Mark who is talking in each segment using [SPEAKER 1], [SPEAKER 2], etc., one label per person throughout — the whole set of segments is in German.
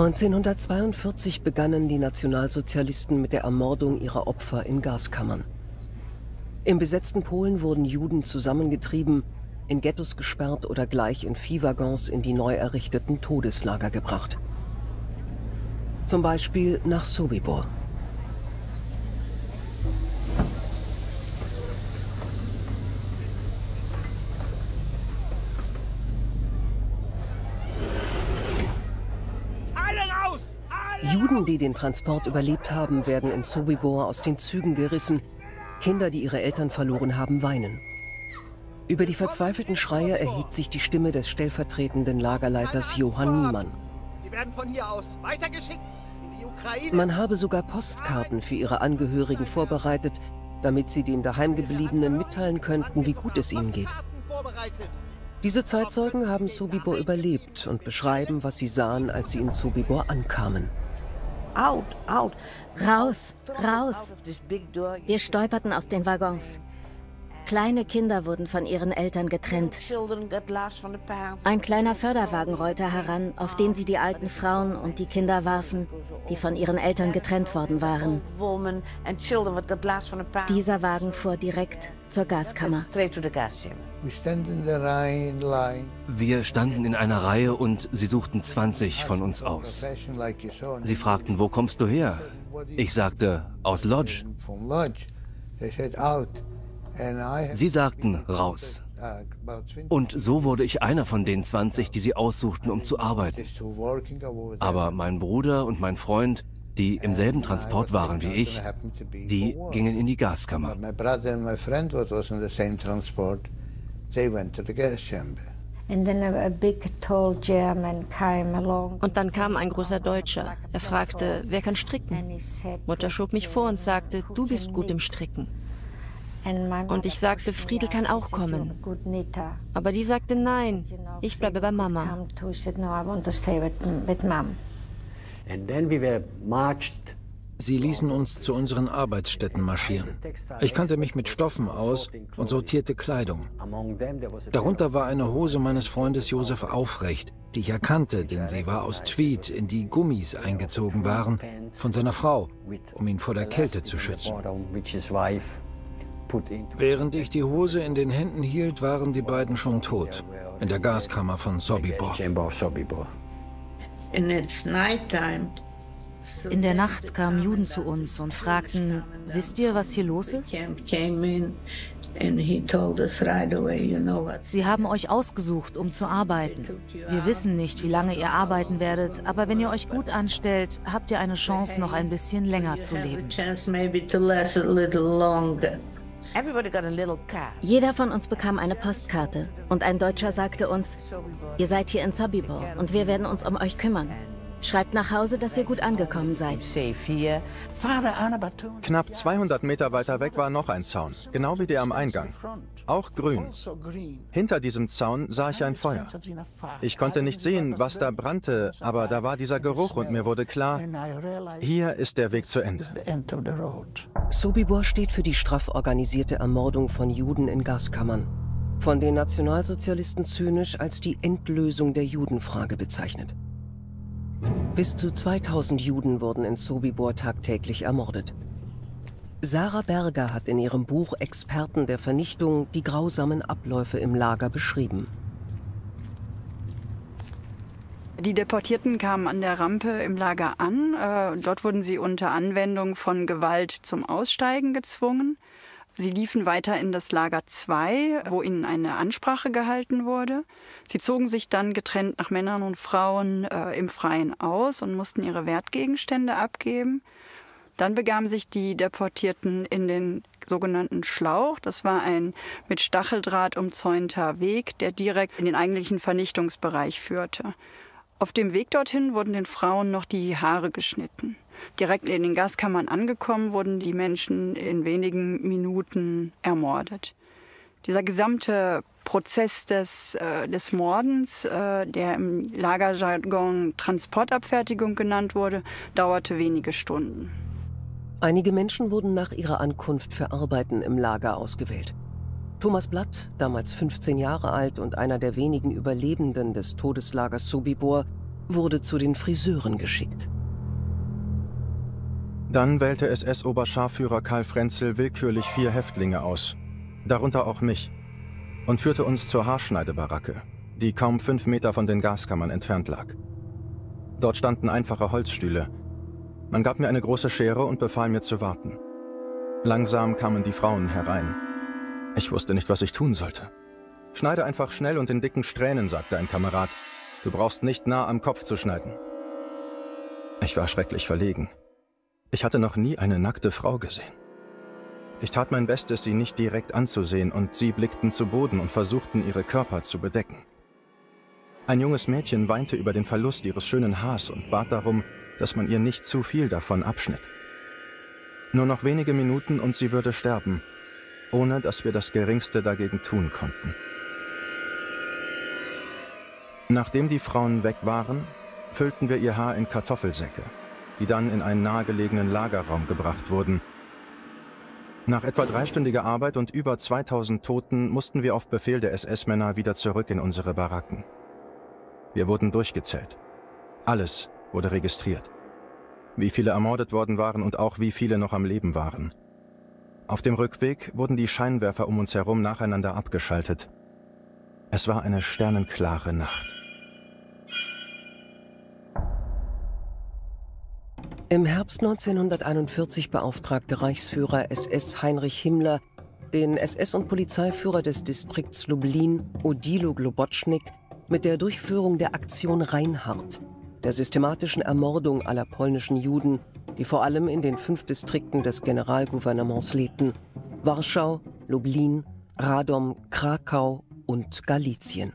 [SPEAKER 1] 1942 begannen die Nationalsozialisten mit der Ermordung ihrer Opfer in Gaskammern. Im besetzten Polen wurden Juden zusammengetrieben, in Ghettos gesperrt oder gleich in Viehwaggons in die neu errichteten Todeslager gebracht. Zum Beispiel nach Sobibor. Juden, die den Transport überlebt haben, werden in Sobibor aus den Zügen gerissen. Kinder, die ihre Eltern verloren haben, weinen. Über die verzweifelten Schreie erhebt sich die Stimme des stellvertretenden Lagerleiters Johann Niemann. Sie werden von hier aus weitergeschickt in die Ukraine. Man habe sogar Postkarten für ihre Angehörigen vorbereitet, damit sie den Daheimgebliebenen mitteilen könnten, wie gut es ihnen geht. Diese Zeitzeugen haben Sobibor überlebt und beschreiben, was sie sahen, als sie in Sobibor ankamen.
[SPEAKER 2] Out, out. Raus, raus. Wir stolperten aus den Waggons. Kleine Kinder wurden von ihren Eltern getrennt. Ein kleiner Förderwagen rollte heran, auf den sie die alten Frauen und die Kinder warfen, die von ihren Eltern getrennt worden waren. Dieser Wagen fuhr direkt zur Gaskammer.
[SPEAKER 3] Wir standen in einer Reihe und sie suchten 20 von uns aus. Sie fragten, wo kommst du her? Ich sagte, aus Lodge. Sie sagten raus. Und so wurde ich einer von den 20, die sie aussuchten, um zu arbeiten. Aber mein Bruder und mein Freund, die im selben Transport waren wie ich, die gingen in die Gaskammer.
[SPEAKER 4] Und dann kam ein großer Deutscher. Er fragte, wer kann stricken? Mutter schob mich vor und sagte, du bist gut im Stricken. Und ich sagte, Friedel kann auch kommen. Aber die sagte, nein, ich bleibe bei Mama.
[SPEAKER 5] Sie ließen uns zu unseren Arbeitsstätten marschieren. Ich kannte mich mit Stoffen aus und sortierte Kleidung. Darunter war eine Hose meines Freundes Josef Aufrecht, die ich erkannte, denn sie war aus Tweed, in die Gummis eingezogen waren, von seiner Frau, um ihn vor der Kälte zu schützen. Während ich die Hose in den Händen hielt, waren die beiden schon tot, in der Gaskammer von Sobibor.
[SPEAKER 2] In der Nacht kamen Juden zu uns und fragten, wisst ihr, was hier los ist? Sie haben euch ausgesucht, um zu arbeiten. Wir wissen nicht, wie lange ihr arbeiten werdet, aber wenn ihr euch gut anstellt, habt ihr eine Chance, noch ein bisschen länger zu leben. Jeder von uns bekam eine Postkarte und ein Deutscher sagte uns, ihr seid hier in Sobibor und wir werden uns um euch kümmern. Schreibt nach Hause, dass ihr gut angekommen seid.
[SPEAKER 6] Knapp 200 Meter weiter weg war noch ein Zaun, genau wie der am Eingang. Auch grün. Hinter diesem Zaun sah ich ein Feuer. Ich konnte nicht sehen, was da brannte, aber da war dieser Geruch und mir wurde klar, hier ist der Weg zu Ende.
[SPEAKER 1] Sobibor steht für die straff organisierte Ermordung von Juden in Gaskammern. Von den Nationalsozialisten zynisch als die Endlösung der Judenfrage bezeichnet. Bis zu 2000 Juden wurden in Sobibor tagtäglich ermordet. Sarah Berger hat in ihrem Buch Experten der Vernichtung die grausamen Abläufe im Lager beschrieben.
[SPEAKER 7] Die Deportierten kamen an der Rampe im Lager an. Äh, dort wurden sie unter Anwendung von Gewalt zum Aussteigen gezwungen. Sie liefen weiter in das Lager 2, wo ihnen eine Ansprache gehalten wurde. Sie zogen sich dann getrennt nach Männern und Frauen äh, im Freien aus und mussten ihre Wertgegenstände abgeben. Dann begaben sich die Deportierten in den sogenannten Schlauch. Das war ein mit Stacheldraht umzäunter Weg, der direkt in den eigentlichen Vernichtungsbereich führte. Auf dem Weg dorthin wurden den Frauen noch die Haare geschnitten. Direkt in den Gaskammern angekommen, wurden die Menschen in wenigen Minuten ermordet. Dieser gesamte Prozess des, äh, des Mordens, äh, der im Lagerjargon Transportabfertigung genannt wurde, dauerte wenige Stunden.
[SPEAKER 1] Einige Menschen wurden nach ihrer Ankunft für Arbeiten im Lager ausgewählt. Thomas Blatt, damals 15 Jahre alt und einer der wenigen Überlebenden des Todeslagers Sobibor, wurde zu den Friseuren geschickt.
[SPEAKER 6] Dann wählte SS-Oberscharführer Karl Frenzel willkürlich vier Häftlinge aus, darunter auch mich, und führte uns zur Haarschneidebaracke, die kaum fünf Meter von den Gaskammern entfernt lag. Dort standen einfache Holzstühle. Man gab mir eine große Schere und befahl mir zu warten. Langsam kamen die Frauen herein. Ich wusste nicht, was ich tun sollte. Schneide einfach schnell und in dicken Strähnen, sagte ein Kamerad. Du brauchst nicht nah am Kopf zu schneiden. Ich war schrecklich verlegen. Ich hatte noch nie eine nackte Frau gesehen. Ich tat mein Bestes, sie nicht direkt anzusehen, und sie blickten zu Boden und versuchten, ihre Körper zu bedecken. Ein junges Mädchen weinte über den Verlust ihres schönen Haars und bat darum, dass man ihr nicht zu viel davon abschnitt. Nur noch wenige Minuten und sie würde sterben, ohne dass wir das Geringste dagegen tun konnten. Nachdem die Frauen weg waren, füllten wir ihr Haar in Kartoffelsäcke die dann in einen nahegelegenen Lagerraum gebracht wurden. Nach etwa dreistündiger Arbeit und über 2000 Toten mussten wir auf Befehl der SS-Männer wieder zurück in unsere Baracken. Wir wurden durchgezählt. Alles wurde registriert. Wie viele ermordet worden waren und auch wie viele noch am Leben waren. Auf dem Rückweg wurden die Scheinwerfer um uns herum nacheinander abgeschaltet. Es war eine sternenklare Nacht.
[SPEAKER 1] Im Herbst 1941 beauftragte Reichsführer SS Heinrich Himmler den SS- und Polizeiführer des Distrikts Lublin, Odilo Globotschnik, mit der Durchführung der Aktion Reinhardt, der systematischen Ermordung aller polnischen Juden, die vor allem in den fünf Distrikten des Generalgouvernements lebten: Warschau, Lublin, Radom, Krakau und Galizien.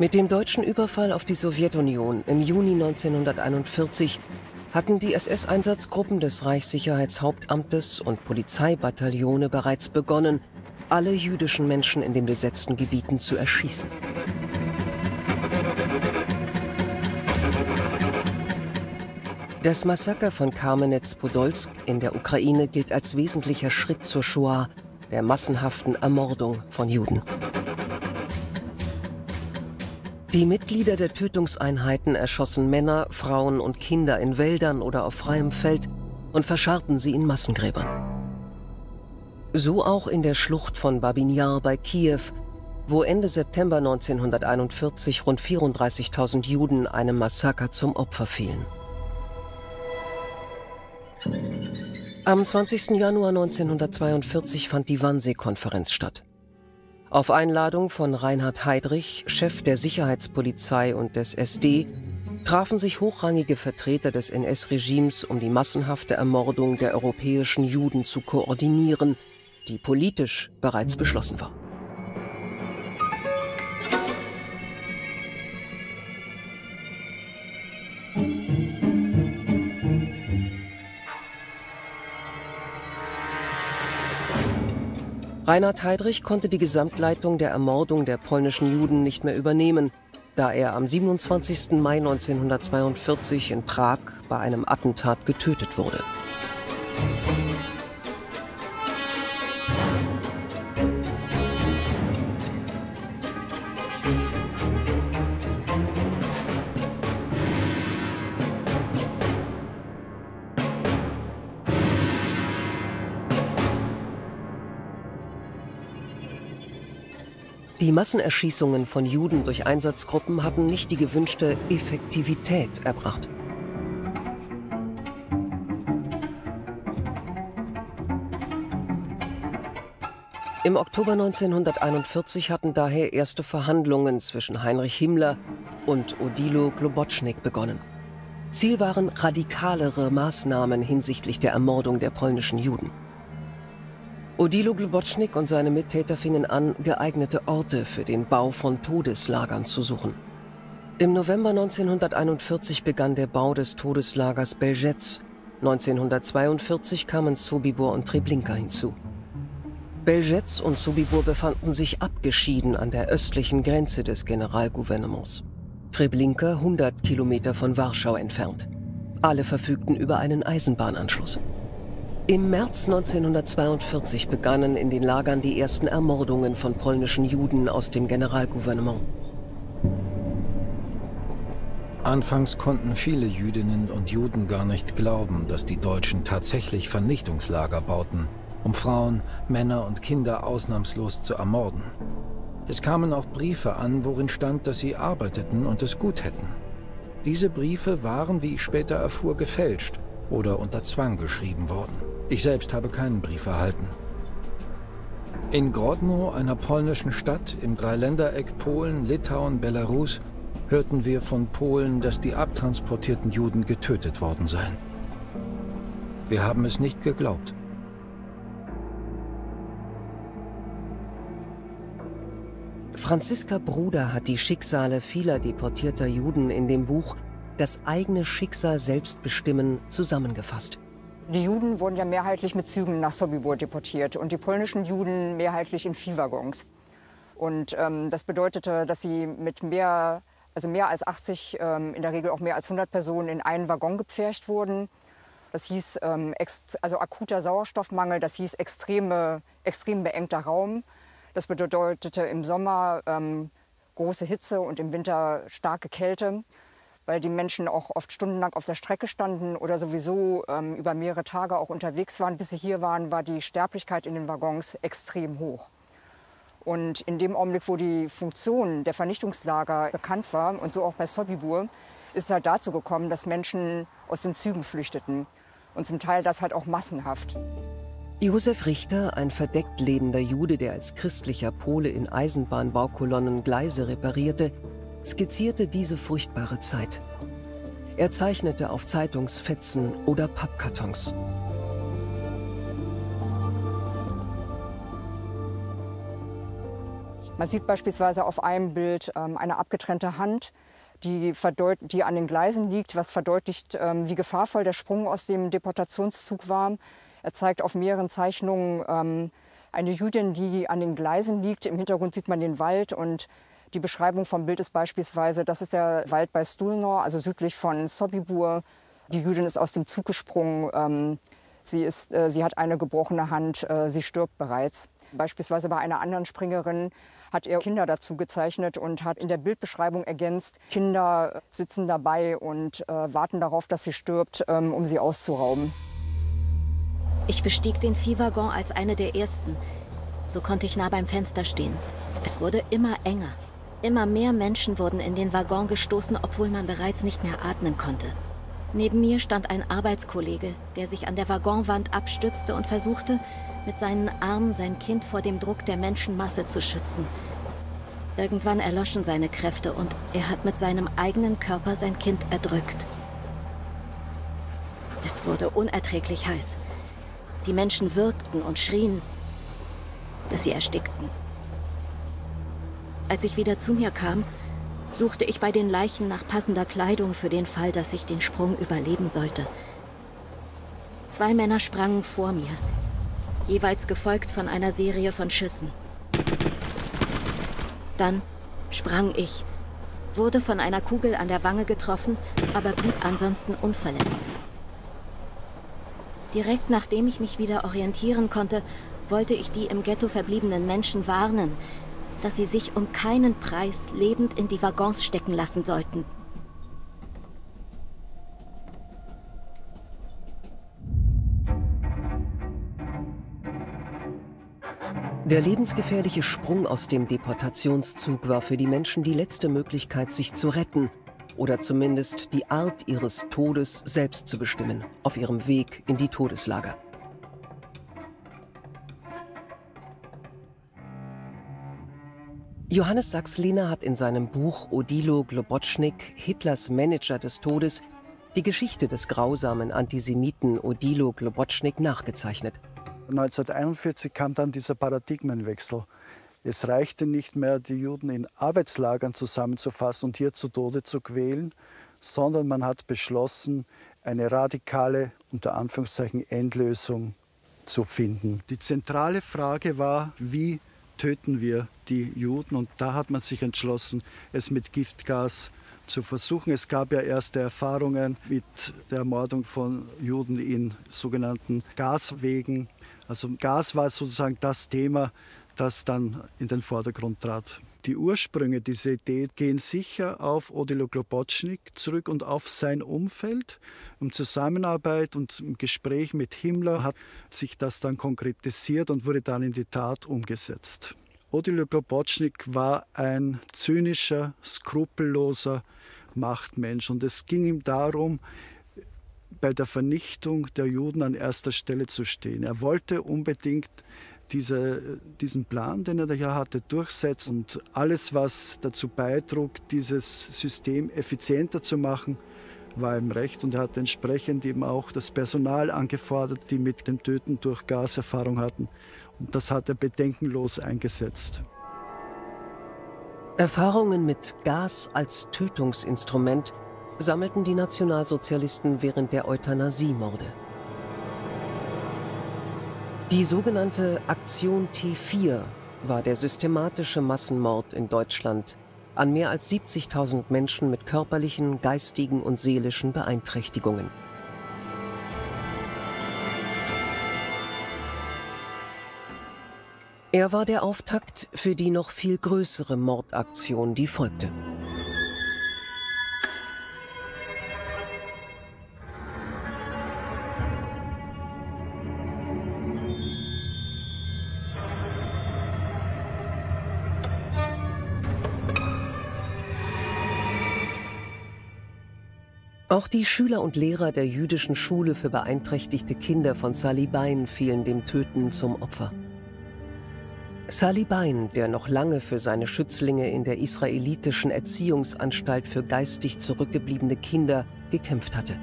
[SPEAKER 1] Mit dem deutschen Überfall auf die Sowjetunion im Juni 1941 hatten die SS-Einsatzgruppen des Reichssicherheitshauptamtes und Polizeibataillone bereits begonnen, alle jüdischen Menschen in den besetzten Gebieten zu erschießen. Das Massaker von Kamenetz-Podolsk in der Ukraine gilt als wesentlicher Schritt zur Shoah, der massenhaften Ermordung von Juden. Die Mitglieder der Tötungseinheiten erschossen Männer, Frauen und Kinder in Wäldern oder auf freiem Feld und verscharrten sie in Massengräbern. So auch in der Schlucht von Babin Yar bei Kiew, wo Ende September 1941 rund 34.000 Juden einem Massaker zum Opfer fielen. Am 20. Januar 1942 fand die Wannsee-Konferenz statt. Auf Einladung von Reinhard Heydrich, Chef der Sicherheitspolizei und des SD, trafen sich hochrangige Vertreter des NS-Regimes, um die massenhafte Ermordung der europäischen Juden zu koordinieren, die politisch bereits beschlossen war. Reinhard Heydrich konnte die Gesamtleitung der Ermordung der polnischen Juden nicht mehr übernehmen, da er am 27. Mai 1942 in Prag bei einem Attentat getötet wurde. Die Massenerschießungen von Juden durch Einsatzgruppen hatten nicht die gewünschte Effektivität erbracht. Im Oktober 1941 hatten daher erste Verhandlungen zwischen Heinrich Himmler und Odilo Globotschnik begonnen. Ziel waren radikalere Maßnahmen hinsichtlich der Ermordung der polnischen Juden. Odilo Globotschnik und seine Mittäter fingen an, geeignete Orte für den Bau von Todeslagern zu suchen. Im November 1941 begann der Bau des Todeslagers Belzec. 1942 kamen Sobibor und Treblinka hinzu. Belzec und Sobibor befanden sich abgeschieden an der östlichen Grenze des Generalgouvernements. Treblinka 100 Kilometer von Warschau entfernt. Alle verfügten über einen Eisenbahnanschluss. Im März 1942 begannen in den Lagern die ersten Ermordungen von polnischen Juden aus dem Generalgouvernement.
[SPEAKER 5] Anfangs konnten viele Jüdinnen und Juden gar nicht glauben, dass die Deutschen tatsächlich Vernichtungslager bauten, um Frauen, Männer und Kinder ausnahmslos zu ermorden. Es kamen auch Briefe an, worin stand, dass sie arbeiteten und es gut hätten. Diese Briefe waren, wie ich später erfuhr, gefälscht oder unter Zwang geschrieben worden. Ich selbst habe keinen Brief erhalten. In Grodno, einer polnischen Stadt im Dreiländereck Polen, Litauen, Belarus, hörten wir von Polen, dass die abtransportierten Juden getötet worden seien. Wir haben es nicht geglaubt.
[SPEAKER 1] Franziska Bruder hat die Schicksale vieler deportierter Juden in dem Buch Das eigene Schicksal selbst bestimmen zusammengefasst.
[SPEAKER 8] Die Juden wurden ja mehrheitlich mit Zügen nach Sobibor deportiert und die polnischen Juden mehrheitlich in Viehwaggons. Und ähm, das bedeutete, dass sie mit mehr, also mehr als 80, ähm, in der Regel auch mehr als 100 Personen in einen Waggon gepfercht wurden. Das hieß ähm, also akuter Sauerstoffmangel, das hieß extreme, extrem beengter Raum. Das bedeutete im Sommer ähm, große Hitze und im Winter starke Kälte weil die Menschen auch oft stundenlang auf der Strecke standen oder sowieso ähm, über mehrere Tage auch unterwegs waren. Bis sie hier waren, war die Sterblichkeit in den Waggons extrem hoch. Und in dem Augenblick, wo die Funktion der Vernichtungslager bekannt war, und so auch bei Sobibur, ist es halt dazu gekommen, dass Menschen aus den Zügen flüchteten. Und zum Teil das halt auch massenhaft.
[SPEAKER 1] Josef Richter, ein verdeckt lebender Jude, der als christlicher Pole in Eisenbahnbaukolonnen Gleise reparierte, skizzierte diese furchtbare Zeit. Er zeichnete auf Zeitungsfetzen oder Pappkartons.
[SPEAKER 8] Man sieht beispielsweise auf einem Bild ähm, eine abgetrennte Hand, die, die, an den Gleisen liegt, was verdeutlicht, ähm, wie gefahrvoll der Sprung aus dem Deportationszug war. Er zeigt auf mehreren Zeichnungen ähm, eine Jüdin, die an den Gleisen liegt. Im Hintergrund sieht man den Wald und die Beschreibung vom Bild ist beispielsweise, das ist der Wald bei Stulnor, also südlich von Sobibur. Die Jüdin ist aus dem Zug gesprungen. Ähm, sie, ist, äh, sie hat eine gebrochene Hand, äh, sie stirbt bereits. Beispielsweise bei einer anderen Springerin hat er Kinder dazu gezeichnet und hat in der Bildbeschreibung ergänzt, Kinder sitzen dabei und äh, warten darauf, dass sie stirbt, ähm, um sie auszurauben.
[SPEAKER 2] Ich bestieg den Viehwaggon als eine der ersten. So konnte ich nah beim Fenster stehen. Es wurde immer enger. Immer mehr Menschen wurden in den Waggon gestoßen, obwohl man bereits nicht mehr atmen konnte. Neben mir stand ein Arbeitskollege, der sich an der Waggonwand abstützte und versuchte, mit seinen Armen sein Kind vor dem Druck der Menschenmasse zu schützen. Irgendwann erloschen seine Kräfte und er hat mit seinem eigenen Körper sein Kind erdrückt. Es wurde unerträglich heiß. Die Menschen würgten und schrien, dass sie erstickten. Als ich wieder zu mir kam, suchte ich bei den Leichen nach passender Kleidung für den Fall, dass ich den Sprung überleben sollte. Zwei Männer sprangen vor mir, jeweils gefolgt von einer Serie von Schüssen. Dann sprang ich, wurde von einer Kugel an der Wange getroffen, aber blieb ansonsten unverletzt. Direkt nachdem ich mich wieder orientieren konnte, wollte ich die im Ghetto verbliebenen Menschen warnen, dass sie sich um keinen Preis lebend in die Waggons stecken lassen sollten.
[SPEAKER 1] Der lebensgefährliche Sprung aus dem Deportationszug war für die Menschen die letzte Möglichkeit, sich zu retten oder zumindest die Art ihres Todes selbst zu bestimmen, auf ihrem Weg in die Todeslager. Johannes Sachs-Lehner hat in seinem Buch Odilo Globotschnik, Hitlers Manager des Todes, die Geschichte des grausamen Antisemiten Odilo Globotschnik nachgezeichnet.
[SPEAKER 9] 1941 kam dann dieser Paradigmenwechsel. Es reichte nicht mehr, die Juden in Arbeitslagern zusammenzufassen und hier zu Tode zu quälen, sondern man hat beschlossen, eine radikale, unter Anführungszeichen, Endlösung zu finden. Die zentrale Frage war, wie töten wir die Juden. Und da hat man sich entschlossen, es mit Giftgas zu versuchen. Es gab ja erste Erfahrungen mit der Ermordung von Juden in sogenannten Gaswegen. Also Gas war sozusagen das Thema, das dann in den Vordergrund trat. Die Ursprünge dieser Idee gehen sicher auf Odilo Globotschnik zurück und auf sein Umfeld. Im Zusammenarbeit und im Gespräch mit Himmler hat sich das dann konkretisiert und wurde dann in die Tat umgesetzt. Odilo Globotschnik war ein zynischer, skrupelloser Machtmensch und es ging ihm darum, bei der Vernichtung der Juden an erster Stelle zu stehen. Er wollte unbedingt diese, diesen Plan, den er da hier hatte, durchsetzen und alles, was dazu beitrug, dieses System effizienter zu machen, war ihm recht und er hat entsprechend eben auch das Personal angefordert, die mit dem Töten durch Gas Erfahrung hatten. Und das hat er bedenkenlos eingesetzt.
[SPEAKER 1] Erfahrungen mit Gas als Tötungsinstrument sammelten die Nationalsozialisten während der Euthanasiemorde. Die sogenannte Aktion T4 war der systematische Massenmord in Deutschland an mehr als 70.000 Menschen mit körperlichen, geistigen und seelischen Beeinträchtigungen. Er war der Auftakt für die noch viel größere Mordaktion, die folgte. Auch die Schüler und Lehrer der jüdischen Schule für beeinträchtigte Kinder von Salibain fielen dem Töten zum Opfer. Salibain, der noch lange für seine Schützlinge in der israelitischen Erziehungsanstalt für geistig zurückgebliebene Kinder gekämpft hatte.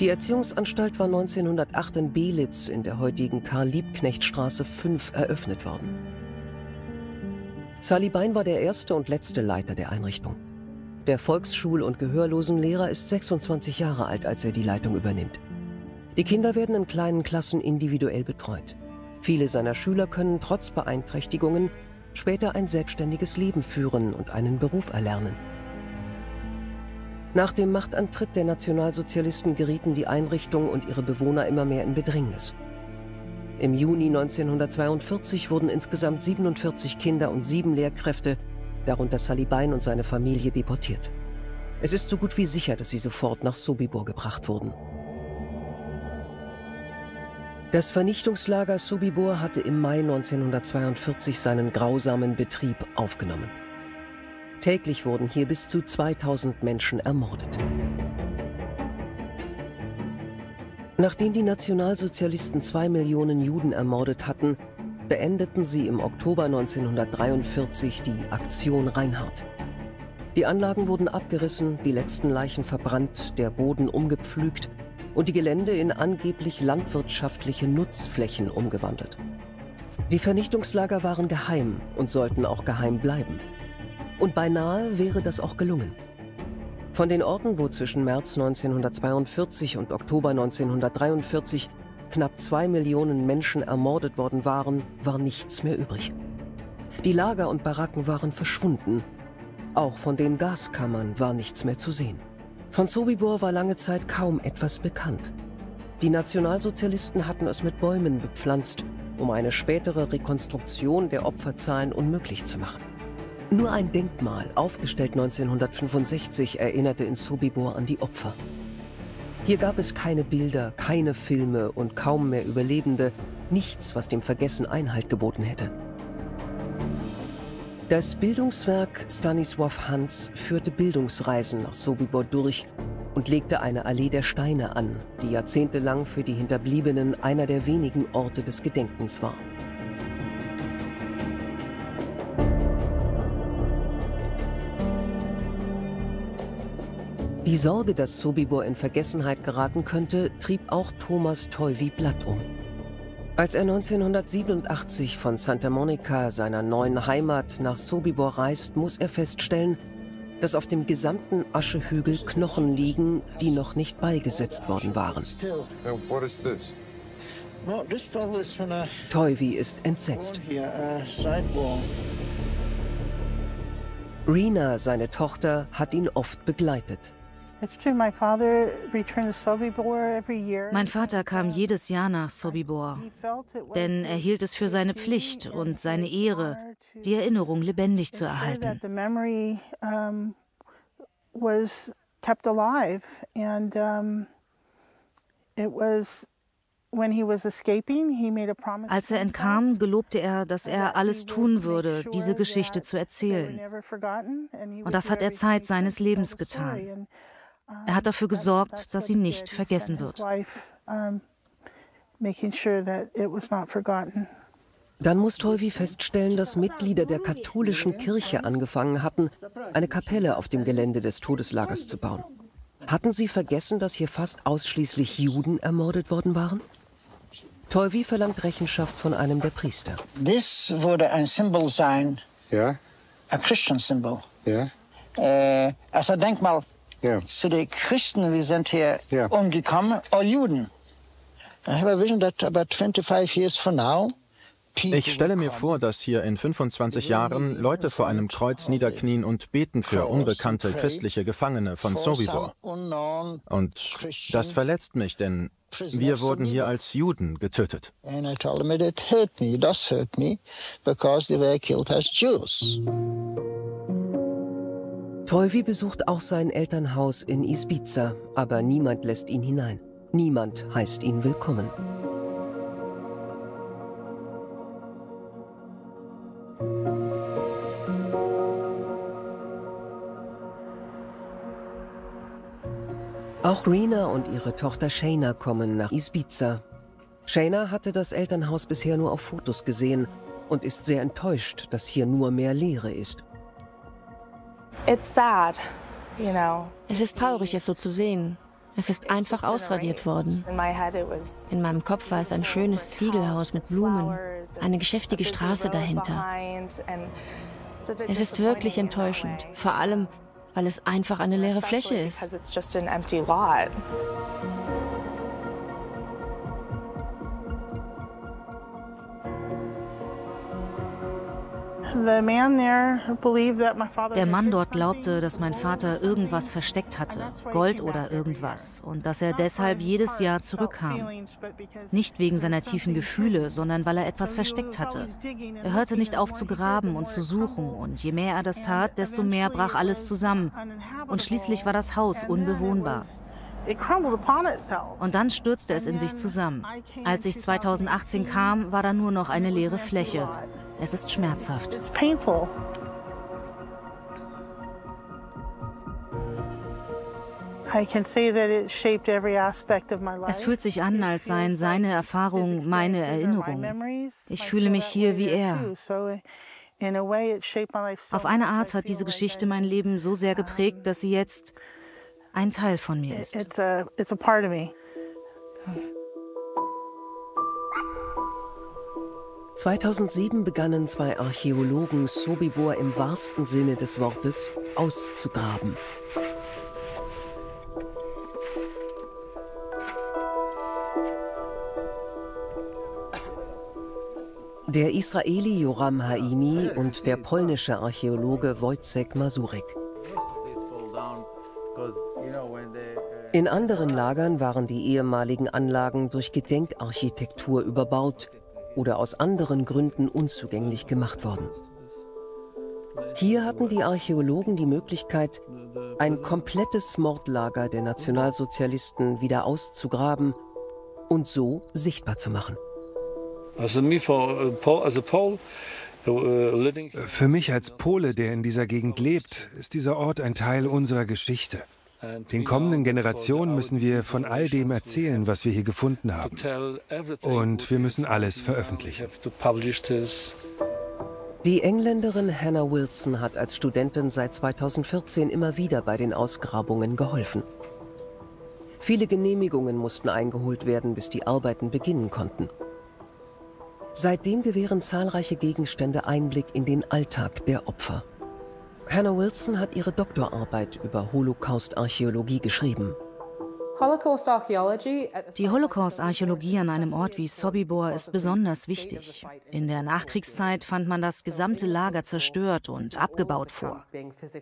[SPEAKER 1] Die Erziehungsanstalt war 1908 in Belitz in der heutigen Karl-Liebknecht-Straße 5 eröffnet worden. Salibain war der erste und letzte Leiter der Einrichtung. Der Volksschul- und Gehörlosenlehrer ist 26 Jahre alt, als er die Leitung übernimmt. Die Kinder werden in kleinen Klassen individuell betreut. Viele seiner Schüler können trotz Beeinträchtigungen später ein selbstständiges Leben führen und einen Beruf erlernen. Nach dem Machtantritt der Nationalsozialisten gerieten die Einrichtung und ihre Bewohner immer mehr in Bedrängnis. Im Juni 1942 wurden insgesamt 47 Kinder und sieben Lehrkräfte darunter Salibain und seine Familie, deportiert. Es ist so gut wie sicher, dass sie sofort nach Sobibor gebracht wurden. Das Vernichtungslager Sobibor hatte im Mai 1942 seinen grausamen Betrieb aufgenommen. Täglich wurden hier bis zu 2000 Menschen ermordet. Nachdem die Nationalsozialisten zwei Millionen Juden ermordet hatten, beendeten sie im Oktober 1943 die Aktion Reinhardt. Die Anlagen wurden abgerissen, die letzten Leichen verbrannt, der Boden umgepflügt und die Gelände in angeblich landwirtschaftliche Nutzflächen umgewandelt. Die Vernichtungslager waren geheim und sollten auch geheim bleiben. Und beinahe wäre das auch gelungen. Von den Orten, wo zwischen März 1942 und Oktober 1943 knapp zwei Millionen Menschen ermordet worden waren, war nichts mehr übrig. Die Lager und Baracken waren verschwunden. Auch von den Gaskammern war nichts mehr zu sehen. Von Sobibor war lange Zeit kaum etwas bekannt. Die Nationalsozialisten hatten es mit Bäumen bepflanzt, um eine spätere Rekonstruktion der Opferzahlen unmöglich zu machen. Nur ein Denkmal, aufgestellt 1965, erinnerte in Sobibor an die Opfer. Hier gab es keine Bilder, keine Filme und kaum mehr Überlebende, nichts, was dem Vergessen Einhalt geboten hätte. Das Bildungswerk Stanisław Hans führte Bildungsreisen nach Sobibor durch und legte eine Allee der Steine an, die jahrzehntelang für die Hinterbliebenen einer der wenigen Orte des Gedenkens war. Die Sorge, dass Sobibor in Vergessenheit geraten könnte, trieb auch Thomas Teuvi Blatt um. Als er 1987 von Santa Monica, seiner neuen Heimat, nach Sobibor reist, muss er feststellen, dass auf dem gesamten Aschehügel Knochen liegen, die noch nicht beigesetzt worden waren. Teuvi ist entsetzt. Rena, seine Tochter, hat ihn oft begleitet.
[SPEAKER 10] Mein Vater kam jedes Jahr nach Sobibor, denn er hielt es für seine Pflicht und seine Ehre, die Erinnerung lebendig zu erhalten. Als er entkam, gelobte er, dass er alles tun würde, diese Geschichte zu erzählen. Und das hat er Zeit seines Lebens getan. Er hat dafür gesorgt, dass sie nicht vergessen wird.
[SPEAKER 1] Dann muss Tolvi feststellen, dass Mitglieder der katholischen Kirche angefangen hatten, eine Kapelle auf dem Gelände des Todeslagers zu bauen. Hatten sie vergessen, dass hier fast ausschließlich Juden ermordet worden waren? Tolvi verlangt Rechenschaft von einem der Priester.
[SPEAKER 11] Dies würde ein Symbol sein,
[SPEAKER 12] ja.
[SPEAKER 11] ein Christian Symbol.
[SPEAKER 12] Ja.
[SPEAKER 11] Äh, als ein Denkmal ja. zu den Christen, wir sind hier ja. umgekommen, all Juden. I have a vision that about 25 years from now,
[SPEAKER 6] ich stelle mir vor, dass hier in 25 Jahren Leute vor einem Kreuz niederknien und beten für unbekannte christliche Gefangene von Sobibor. Und das verletzt mich, denn wir wurden hier als Juden getötet.
[SPEAKER 1] Tolvi besucht auch sein Elternhaus in Isbiza, aber niemand lässt ihn hinein. Niemand heißt ihn willkommen. Auch Rena und ihre Tochter Shayna kommen nach Isbiza. Shayna hatte das Elternhaus bisher nur auf Fotos gesehen und ist sehr enttäuscht, dass hier nur mehr Leere ist.
[SPEAKER 4] Es ist traurig, es so zu sehen. Es ist einfach ausradiert worden. In meinem Kopf war es ein schönes Ziegelhaus mit Blumen, eine geschäftige Straße dahinter. Es ist wirklich enttäuschend, vor allem, weil es einfach eine leere Fläche ist.
[SPEAKER 10] Der Mann dort glaubte, dass mein Vater irgendwas versteckt hatte, Gold oder irgendwas, und dass er deshalb jedes Jahr zurückkam. Nicht wegen seiner tiefen Gefühle, sondern weil er etwas versteckt hatte. Er hörte nicht auf zu graben und zu suchen, und je mehr er das tat, desto mehr brach alles zusammen. Und schließlich war das Haus unbewohnbar. Und dann stürzte es in sich zusammen. Als ich 2018 kam, war da nur noch eine leere Fläche. Es ist schmerzhaft. Es fühlt sich an, als seien seine Erfahrungen meine Erinnerungen. Ich fühle mich hier wie er. Auf eine Art hat diese Geschichte mein Leben so sehr geprägt, dass sie jetzt ein Teil von mir ist. It's a, it's a part of me.
[SPEAKER 1] 2007 begannen zwei Archäologen Sobibor im wahrsten Sinne des Wortes auszugraben. Der Israeli Joram Haimi und der polnische Archäologe Wojciech Masurek. In anderen Lagern waren die ehemaligen Anlagen durch Gedenkarchitektur überbaut oder aus anderen Gründen unzugänglich gemacht worden. Hier hatten die Archäologen die Möglichkeit, ein komplettes Mordlager der Nationalsozialisten wieder auszugraben und so sichtbar zu machen.
[SPEAKER 13] Also äh, äh, Für mich als Pole, der in dieser Gegend lebt, ist dieser Ort ein Teil unserer Geschichte. Den kommenden Generationen müssen wir von all dem erzählen, was wir hier gefunden haben. Und wir müssen alles veröffentlichen.
[SPEAKER 1] Die Engländerin Hannah Wilson hat als Studentin seit 2014 immer wieder bei den Ausgrabungen geholfen. Viele Genehmigungen mussten eingeholt werden, bis die Arbeiten beginnen konnten. Seitdem gewähren zahlreiche Gegenstände Einblick in den Alltag der Opfer. Hannah Wilson hat ihre Doktorarbeit über Holocaust-Archäologie geschrieben.
[SPEAKER 10] Die Holocaust-Archäologie an einem Ort wie Sobibor ist besonders wichtig. In der Nachkriegszeit fand man das gesamte Lager zerstört und abgebaut vor.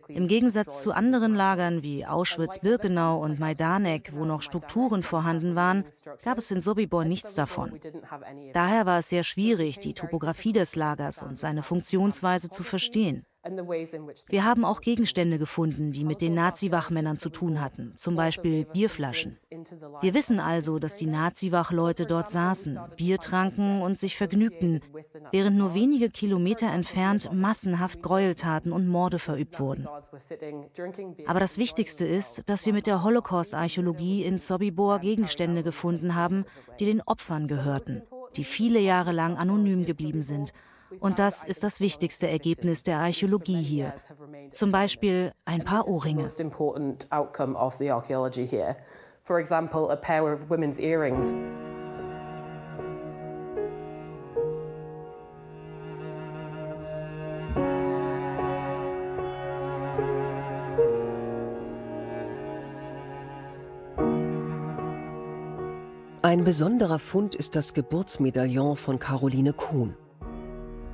[SPEAKER 10] Im Gegensatz zu anderen Lagern wie Auschwitz-Birkenau und Majdanek, wo noch Strukturen vorhanden waren, gab es in Sobibor nichts davon. Daher war es sehr schwierig, die Topografie des Lagers und seine Funktionsweise zu verstehen. Wir haben auch Gegenstände gefunden, die mit den Nazi-Wachmännern zu tun hatten, zum Beispiel Bierflaschen. Wir wissen also, dass die Nazi-Wachleute dort saßen, Bier tranken und sich vergnügten, während nur wenige Kilometer entfernt massenhaft Gräueltaten und Morde verübt wurden. Aber das Wichtigste ist, dass wir mit der Holocaust-Archäologie in Sobibor Gegenstände gefunden haben, die den Opfern gehörten, die viele Jahre lang anonym geblieben sind und das ist das wichtigste Ergebnis der Archäologie hier. Zum Beispiel ein paar Ohrringe. For example, a pair of women's earrings.
[SPEAKER 1] Ein besonderer Fund ist das Geburtsmedaillon von Caroline Kuhn.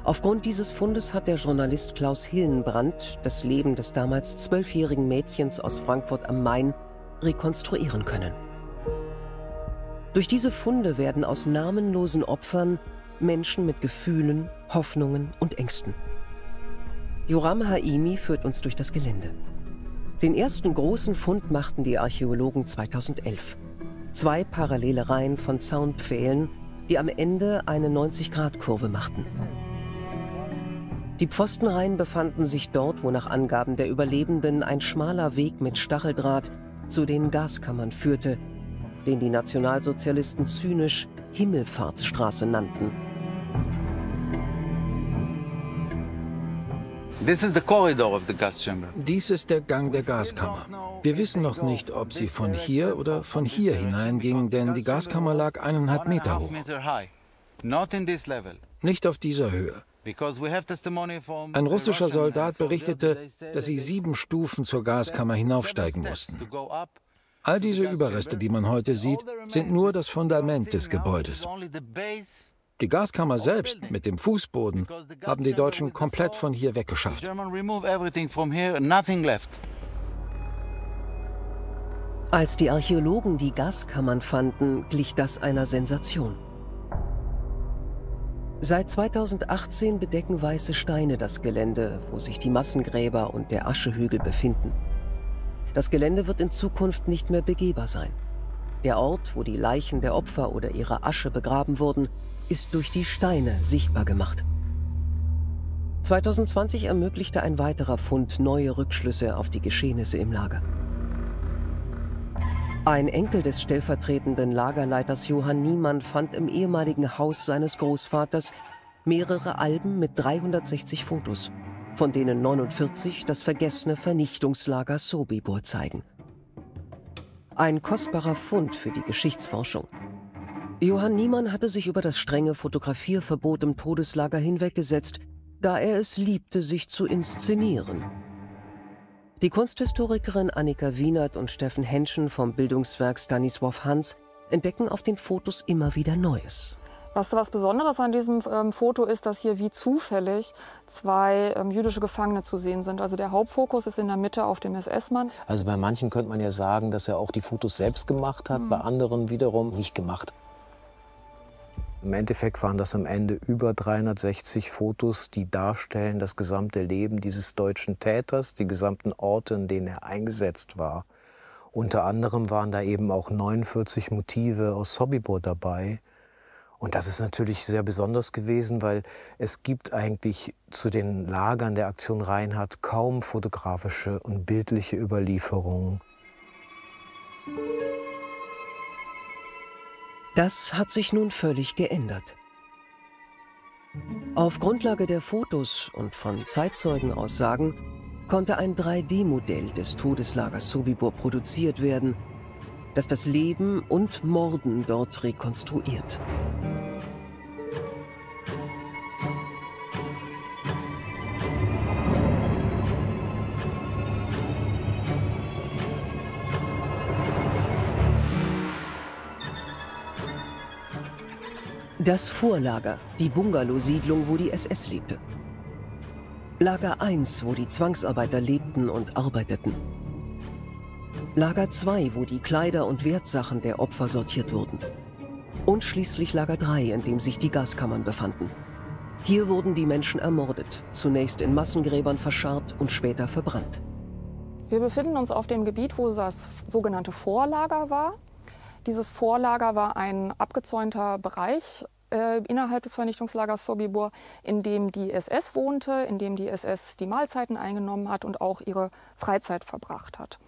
[SPEAKER 1] Aufgrund dieses Fundes hat der Journalist Klaus Hillenbrand das Leben des damals zwölfjährigen Mädchens aus Frankfurt am Main rekonstruieren können. Durch diese Funde werden aus namenlosen Opfern Menschen mit Gefühlen, Hoffnungen und Ängsten. Joram Haimi führt uns durch das Gelände. Den ersten großen Fund machten die Archäologen 2011. Zwei parallele Reihen von Zaunpfählen, die am Ende eine 90-Grad-Kurve machten. Die Pfostenreihen befanden sich dort, wo nach Angaben der Überlebenden ein schmaler Weg mit Stacheldraht zu den Gaskammern führte, den die Nationalsozialisten zynisch Himmelfahrtsstraße nannten.
[SPEAKER 5] Dies ist der Gang der Gaskammer. Wir wissen noch nicht, ob sie von hier oder von hier hineinging, denn die Gaskammer lag eineinhalb Meter hoch. Nicht auf dieser Höhe. Ein russischer Soldat berichtete, dass sie sieben Stufen zur Gaskammer hinaufsteigen mussten. All diese Überreste, die man heute sieht, sind nur das Fundament des Gebäudes. Die Gaskammer selbst mit dem Fußboden haben die Deutschen komplett von hier weggeschafft.
[SPEAKER 1] Als die Archäologen die Gaskammern fanden, glich das einer Sensation. Seit 2018 bedecken weiße Steine das Gelände, wo sich die Massengräber und der Aschehügel befinden. Das Gelände wird in Zukunft nicht mehr begehbar sein. Der Ort, wo die Leichen der Opfer oder ihre Asche begraben wurden, ist durch die Steine sichtbar gemacht. 2020 ermöglichte ein weiterer Fund neue Rückschlüsse auf die Geschehnisse im Lager. Ein Enkel des stellvertretenden Lagerleiters Johann Niemann fand im ehemaligen Haus seines Großvaters mehrere Alben mit 360 Fotos, von denen 49 das vergessene Vernichtungslager Sobibor zeigen. Ein kostbarer Fund für die Geschichtsforschung. Johann Niemann hatte sich über das strenge Fotografierverbot im Todeslager hinweggesetzt, da er es liebte, sich zu inszenieren. Die Kunsthistorikerin Annika Wienert und Steffen Henschen vom Bildungswerk Stanisław Hans entdecken auf den Fotos immer wieder Neues.
[SPEAKER 12] Was, was Besonderes an diesem ähm, Foto ist, dass hier wie zufällig zwei ähm, jüdische Gefangene zu sehen sind. Also der Hauptfokus ist in der Mitte auf dem SS-Mann.
[SPEAKER 14] Also bei manchen könnte man ja sagen, dass er auch die Fotos selbst gemacht hat, mhm. bei anderen wiederum nicht gemacht. Im Endeffekt waren das am Ende über 360 Fotos, die darstellen das gesamte Leben dieses deutschen Täters, die gesamten Orte, in denen er eingesetzt war. Unter anderem waren da eben auch 49 Motive aus Sobibor dabei. Und das ist natürlich sehr besonders gewesen, weil es gibt eigentlich zu den Lagern der Aktion Reinhardt kaum fotografische und bildliche Überlieferungen.
[SPEAKER 1] Das hat sich nun völlig geändert. Auf Grundlage der Fotos und von Zeitzeugenaussagen konnte ein 3D-Modell des Todeslagers Sobibor produziert werden, das das Leben und Morden dort rekonstruiert. Das Vorlager, die Bungalow-Siedlung, wo die SS lebte. Lager 1, wo die Zwangsarbeiter lebten und arbeiteten. Lager 2, wo die Kleider und Wertsachen der Opfer sortiert wurden. Und schließlich Lager 3, in dem sich die Gaskammern befanden. Hier wurden die Menschen ermordet, zunächst in Massengräbern verscharrt und später verbrannt.
[SPEAKER 12] Wir befinden uns auf dem Gebiet, wo das sogenannte Vorlager war. Dieses Vorlager war ein abgezäunter Bereich äh, innerhalb des Vernichtungslagers Sobibor, in dem die SS wohnte, in dem die SS die Mahlzeiten eingenommen hat und auch ihre Freizeit verbracht hat.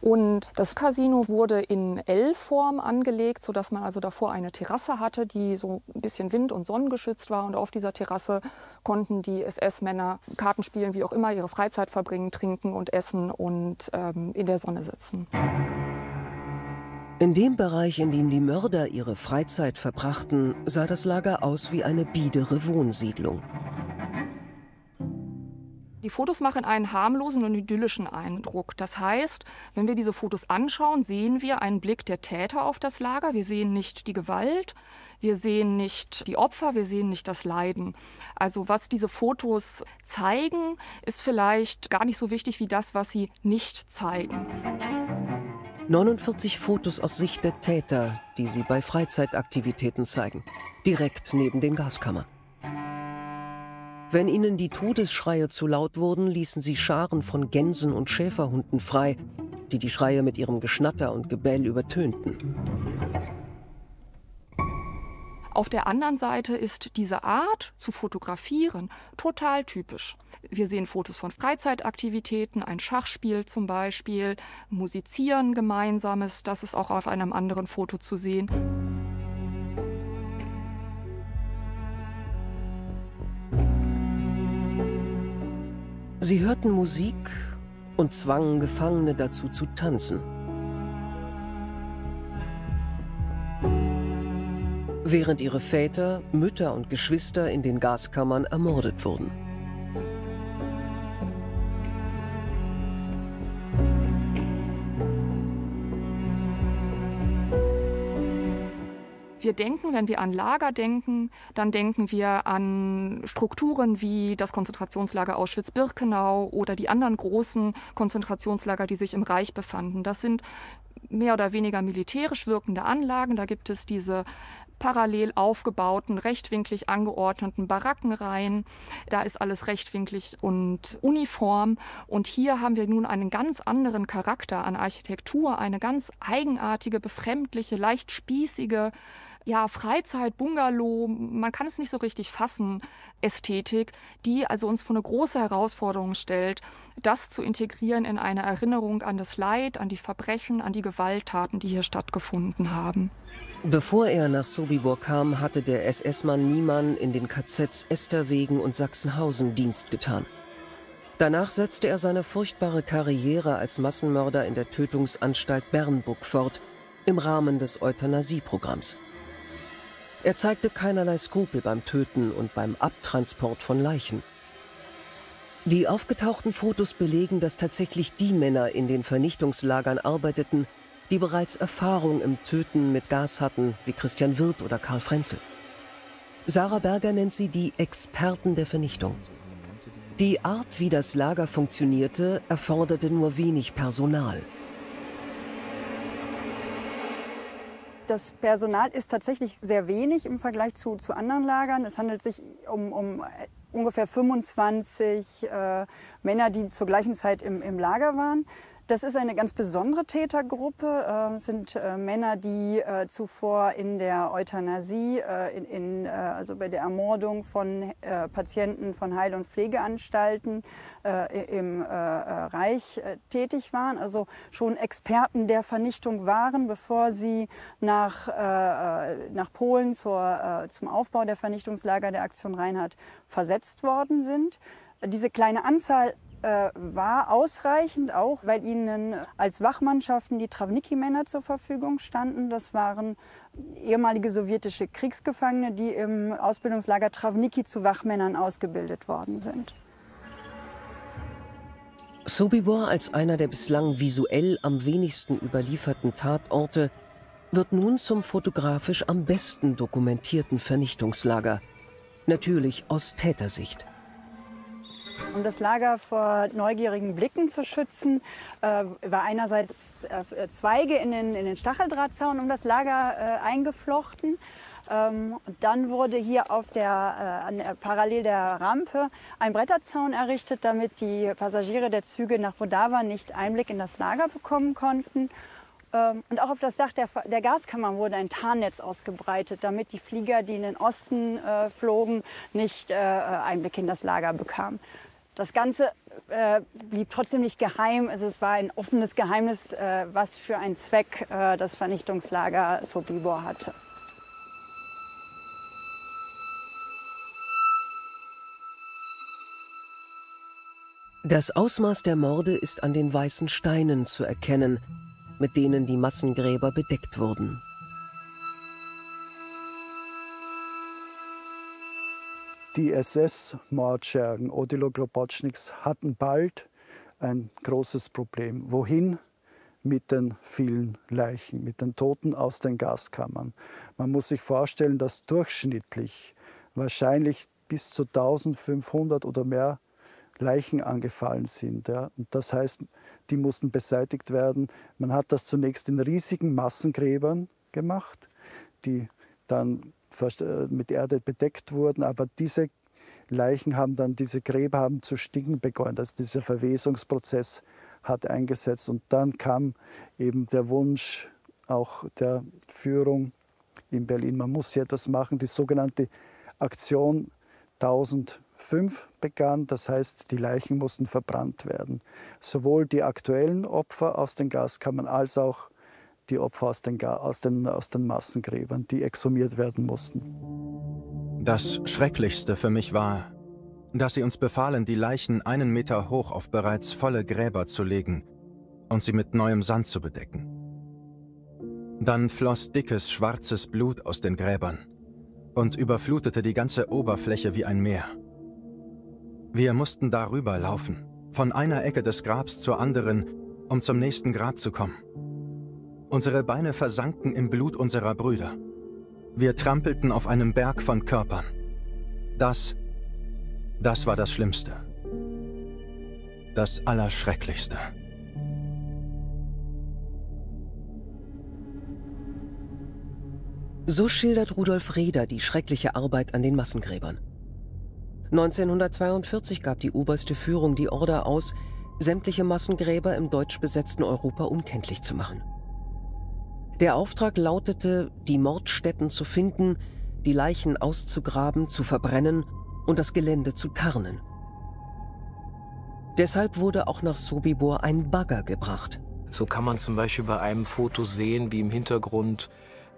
[SPEAKER 12] Und das Casino wurde in L-Form angelegt, sodass man also davor eine Terrasse hatte, die so ein bisschen wind- und sonnengeschützt war. Und auf dieser Terrasse konnten die SS-Männer Karten spielen, wie auch immer, ihre Freizeit verbringen, trinken und essen und ähm, in der Sonne sitzen.
[SPEAKER 1] In dem Bereich, in dem die Mörder ihre Freizeit verbrachten, sah das Lager aus wie eine biedere Wohnsiedlung.
[SPEAKER 12] Die Fotos machen einen harmlosen und idyllischen Eindruck. Das heißt, wenn wir diese Fotos anschauen, sehen wir einen Blick der Täter auf das Lager. Wir sehen nicht die Gewalt, wir sehen nicht die Opfer, wir sehen nicht das Leiden. Also was diese Fotos zeigen, ist vielleicht gar nicht so wichtig wie das, was sie nicht zeigen.
[SPEAKER 1] 49 Fotos aus Sicht der Täter, die sie bei Freizeitaktivitäten zeigen, direkt neben den Gaskammern. Wenn ihnen die Todesschreie zu laut wurden, ließen sie Scharen von Gänsen und Schäferhunden frei, die die Schreie mit ihrem Geschnatter und Gebell übertönten.
[SPEAKER 12] Auf der anderen Seite ist diese Art zu fotografieren total typisch. Wir sehen Fotos von Freizeitaktivitäten, ein Schachspiel zum Beispiel, Musizieren gemeinsames, das ist auch auf einem anderen Foto zu sehen.
[SPEAKER 1] Sie hörten Musik und zwangen Gefangene dazu zu tanzen. Während ihre Väter, Mütter und Geschwister in den Gaskammern ermordet wurden.
[SPEAKER 12] Wir denken, wenn wir an Lager denken, dann denken wir an Strukturen wie das Konzentrationslager Auschwitz-Birkenau oder die anderen großen Konzentrationslager, die sich im Reich befanden. Das sind mehr oder weniger militärisch wirkende Anlagen. Da gibt es diese parallel aufgebauten, rechtwinklig angeordneten Barackenreihen. Da ist alles rechtwinklig und uniform. Und hier haben wir nun einen ganz anderen Charakter an Architektur, eine ganz eigenartige, befremdliche, leicht spießige ja, Freizeit, Bungalow, man kann es nicht so richtig fassen, Ästhetik, die also uns vor eine große Herausforderung stellt, das zu integrieren in eine Erinnerung an das Leid, an die Verbrechen, an die Gewalttaten, die hier stattgefunden haben.
[SPEAKER 1] Bevor er nach Sobibor kam, hatte der SS-Mann Niemann in den KZs Esterwegen und Sachsenhausen Dienst getan. Danach setzte er seine furchtbare Karriere als Massenmörder in der Tötungsanstalt Bernburg fort, im Rahmen des Euthanasieprogramms. Er zeigte keinerlei Skrupel beim Töten und beim Abtransport von Leichen. Die aufgetauchten Fotos belegen, dass tatsächlich die Männer in den Vernichtungslagern arbeiteten, die bereits Erfahrung im Töten mit Gas hatten, wie Christian Wirth oder Karl Frenzel. Sarah Berger nennt sie die Experten der Vernichtung. Die Art, wie das Lager funktionierte, erforderte nur wenig Personal.
[SPEAKER 7] Das Personal ist tatsächlich sehr wenig im Vergleich zu, zu anderen Lagern. Es handelt sich um, um ungefähr 25 äh, Männer, die zur gleichen Zeit im, im Lager waren. Das ist eine ganz besondere Tätergruppe. Sind äh, Männer, die äh, zuvor in der Euthanasie, äh, in, in, also bei der Ermordung von Patienten von Heil- und Pflegeanstalten im Reich tätig waren, also schon Experten der Vernichtung waren, bevor sie nach, nach Polen zur, zum Aufbau der Vernichtungslager der Aktion Reinhardt versetzt worden sind. Diese kleine Anzahl äh, war ausreichend, auch weil ihnen als Wachmannschaften die Travniki-Männer zur Verfügung standen. Das waren ehemalige sowjetische Kriegsgefangene, die im Ausbildungslager Travniki zu Wachmännern ausgebildet worden sind.
[SPEAKER 1] Sobibor als einer der bislang visuell am wenigsten überlieferten Tatorte wird nun zum fotografisch am besten dokumentierten Vernichtungslager. Natürlich aus Tätersicht.
[SPEAKER 7] Um das Lager vor neugierigen Blicken zu schützen, äh, war einerseits äh, Zweige in den, in den Stacheldrahtzaun um das Lager äh, eingeflochten. Ähm, und dann wurde hier auf der, äh, parallel der Rampe ein Bretterzaun errichtet, damit die Passagiere der Züge nach Bodava nicht Einblick in das Lager bekommen konnten. Ähm, und auch auf das Dach der, der Gaskammern wurde ein Tarnnetz ausgebreitet, damit die Flieger, die in den Osten äh, flogen, nicht äh, Einblick in das Lager bekamen. Das Ganze äh, blieb trotzdem nicht geheim. Also es war ein offenes Geheimnis, äh, was für einen Zweck äh, das Vernichtungslager Sobibor hatte.
[SPEAKER 1] Das Ausmaß der Morde ist an den weißen Steinen zu erkennen, mit denen die Massengräber bedeckt wurden.
[SPEAKER 9] Die SS-Mordschergen Odilo Globotschniks hatten bald ein großes Problem. Wohin mit den vielen Leichen, mit den Toten aus den Gaskammern? Man muss sich vorstellen, dass durchschnittlich wahrscheinlich bis zu 1500 oder mehr Leichen angefallen sind. Ja. Und das heißt, die mussten beseitigt werden. Man hat das zunächst in riesigen Massengräbern gemacht, die dann äh, mit Erde bedeckt wurden. Aber diese Leichen haben dann, diese Gräber haben zu stinken begonnen. Also dieser Verwesungsprozess hat eingesetzt. Und dann kam eben der Wunsch auch der Führung in Berlin, man muss hier etwas machen. Die sogenannte Aktion 1005 begann. Das heißt, die Leichen mussten verbrannt werden. Sowohl die aktuellen Opfer aus den Gaskammern als auch die Opfer aus den, aus den, aus den Massengräbern, die exhumiert werden mussten.
[SPEAKER 6] Das Schrecklichste für mich war, dass sie uns befahlen, die Leichen einen Meter hoch auf bereits volle Gräber zu legen und sie mit neuem Sand zu bedecken. Dann floss dickes, schwarzes Blut aus den Gräbern und überflutete die ganze Oberfläche wie ein Meer. Wir mussten darüber laufen, von einer Ecke des Grabs zur anderen, um zum nächsten Grab zu kommen. Unsere Beine versanken im Blut unserer Brüder. Wir trampelten auf einem Berg von Körpern. Das, das war das Schlimmste. Das Allerschrecklichste.
[SPEAKER 1] So schildert Rudolf Reder die schreckliche Arbeit an den Massengräbern. 1942 gab die oberste Führung die Order aus, sämtliche Massengräber im deutsch besetzten Europa unkenntlich zu machen. Der Auftrag lautete, die Mordstätten zu finden, die Leichen auszugraben, zu verbrennen und das Gelände zu tarnen. Deshalb wurde auch nach Sobibor ein Bagger gebracht.
[SPEAKER 14] So kann man zum Beispiel bei einem Foto sehen, wie im Hintergrund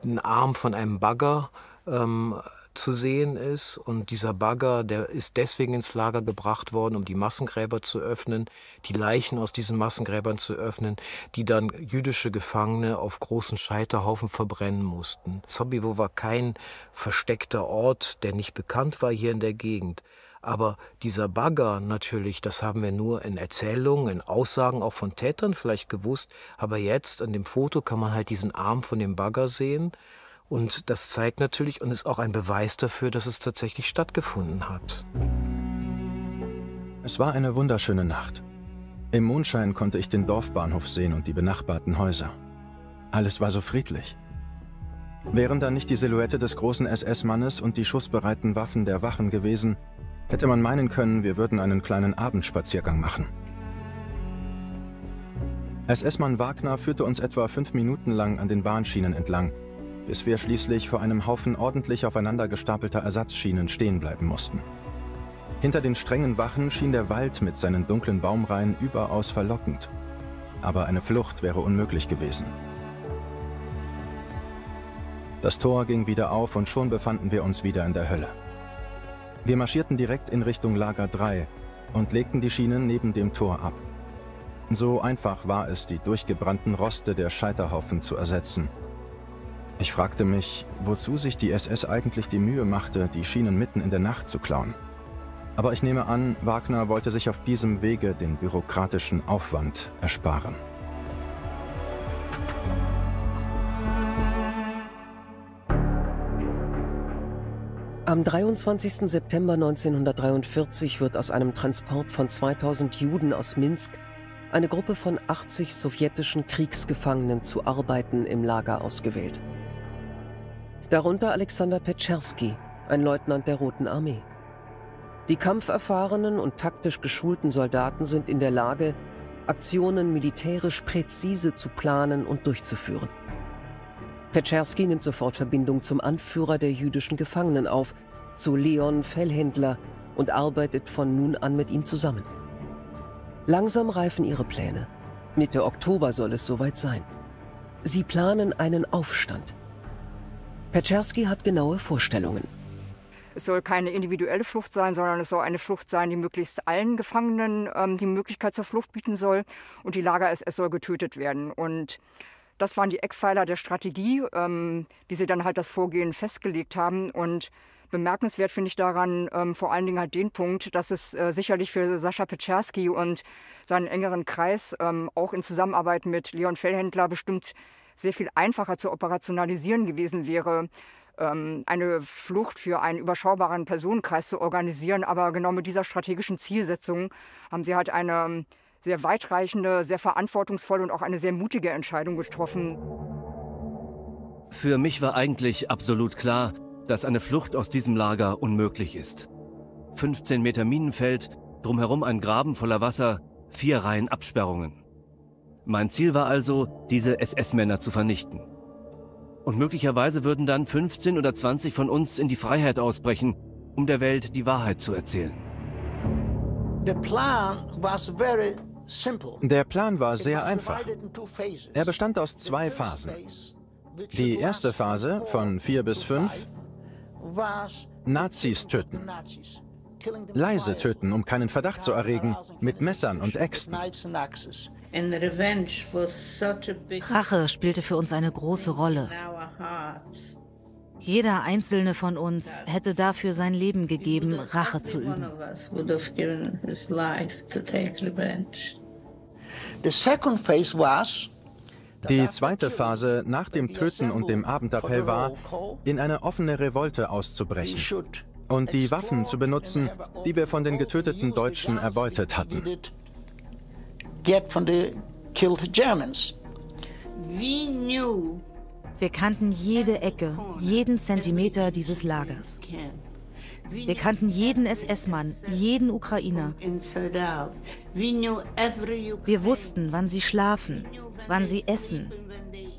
[SPEAKER 14] ein Arm von einem Bagger ähm, zu sehen ist. Und dieser Bagger, der ist deswegen ins Lager gebracht worden, um die Massengräber zu öffnen, die Leichen aus diesen Massengräbern zu öffnen, die dann jüdische Gefangene auf großen Scheiterhaufen verbrennen mussten. Sobibor war kein versteckter Ort, der nicht bekannt war hier in der Gegend. Aber dieser Bagger natürlich, das haben wir nur in Erzählungen, in Aussagen auch von Tätern vielleicht gewusst. Aber jetzt an dem Foto kann man halt diesen Arm von dem Bagger sehen. Und das zeigt natürlich und ist auch ein Beweis dafür, dass es tatsächlich stattgefunden hat.
[SPEAKER 6] Es war eine wunderschöne Nacht. Im Mondschein konnte ich den Dorfbahnhof sehen und die benachbarten Häuser. Alles war so friedlich. Wären da nicht die Silhouette des großen SS-Mannes und die schussbereiten Waffen der Wachen gewesen, hätte man meinen können, wir würden einen kleinen Abendspaziergang machen. SS-Mann Wagner führte uns etwa fünf Minuten lang an den Bahnschienen entlang, bis wir schließlich vor einem Haufen ordentlich aufeinander gestapelter Ersatzschienen stehen bleiben mussten. Hinter den strengen Wachen schien der Wald mit seinen dunklen Baumreihen überaus verlockend. Aber eine Flucht wäre unmöglich gewesen. Das Tor ging wieder auf und schon befanden wir uns wieder in der Hölle. Wir marschierten direkt in Richtung Lager 3 und legten die Schienen neben dem Tor ab. So einfach war es, die durchgebrannten Roste der Scheiterhaufen zu ersetzen – ich fragte mich, wozu sich die SS eigentlich die Mühe machte, die Schienen mitten in der Nacht zu klauen. Aber ich nehme an, Wagner wollte sich auf diesem Wege den bürokratischen Aufwand ersparen.
[SPEAKER 1] Am 23. September 1943 wird aus einem Transport von 2000 Juden aus Minsk eine Gruppe von 80 sowjetischen Kriegsgefangenen zu Arbeiten im Lager ausgewählt. Darunter Alexander Petscherski, ein Leutnant der Roten Armee. Die kampferfahrenen und taktisch geschulten Soldaten sind in der Lage, Aktionen militärisch präzise zu planen und durchzuführen. Petscherski nimmt sofort Verbindung zum Anführer der jüdischen Gefangenen auf, zu Leon Fellhändler, und arbeitet von nun an mit ihm zusammen. Langsam reifen ihre Pläne. Mitte Oktober soll es soweit sein. Sie planen einen Aufstand. Petscherski hat genaue Vorstellungen.
[SPEAKER 8] Es soll keine individuelle Flucht sein, sondern es soll eine Flucht sein, die möglichst allen Gefangenen ähm, die Möglichkeit zur Flucht bieten soll. Und die Lager-SS soll getötet werden. Und das waren die Eckpfeiler der Strategie, ähm, wie sie dann halt das Vorgehen festgelegt haben. Und bemerkenswert finde ich daran ähm, vor allen Dingen halt den Punkt, dass es äh, sicherlich für Sascha Petscherski und seinen engeren Kreis ähm, auch in Zusammenarbeit mit Leon Fellhändler bestimmt sehr viel einfacher zu operationalisieren gewesen wäre, ähm, eine Flucht für einen überschaubaren Personenkreis zu organisieren. Aber genau mit dieser strategischen Zielsetzung haben sie halt eine sehr weitreichende, sehr verantwortungsvolle und auch eine sehr mutige Entscheidung getroffen.
[SPEAKER 3] Für mich war eigentlich absolut klar, dass eine Flucht aus diesem Lager unmöglich ist. 15 Meter Minenfeld, drumherum ein Graben voller Wasser, vier Reihen Absperrungen. Mein Ziel war also, diese SS-Männer zu vernichten. Und möglicherweise würden dann 15 oder 20 von uns in die Freiheit ausbrechen, um der Welt die Wahrheit zu erzählen.
[SPEAKER 6] Der Plan war sehr einfach. Er bestand aus zwei Phasen. Die erste Phase von vier bis fünf Nazis töten. Leise töten, um keinen Verdacht zu erregen, mit Messern und Äxten.
[SPEAKER 10] Rache spielte für uns eine große Rolle. Jeder einzelne von uns hätte dafür sein Leben gegeben, Rache zu üben.
[SPEAKER 6] Die zweite Phase nach dem Töten und dem Abendappell war, in eine offene Revolte auszubrechen und die Waffen zu benutzen, die wir von den getöteten Deutschen erbeutet hatten.
[SPEAKER 10] Wir kannten jede Ecke, jeden Zentimeter dieses Lagers. Wir kannten jeden SS-Mann, jeden Ukrainer. Wir wussten, wann sie schlafen, wann sie essen,